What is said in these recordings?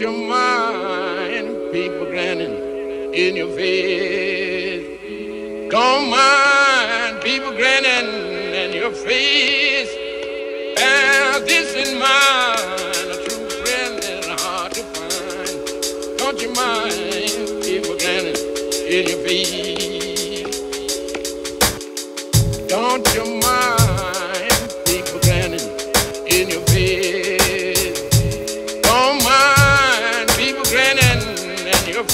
you mind people grinning in your face? Don't mind people grinning in your face. And this is mine, a true friend is hard to find. Don't you mind people grinning in your face? Don't you mind?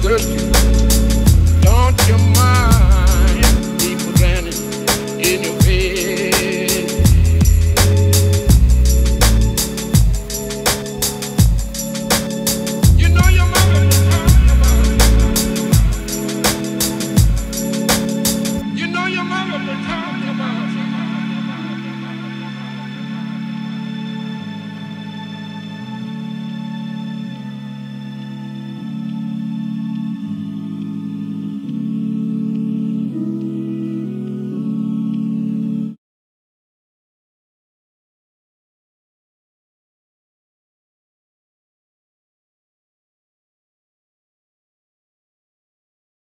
adiante.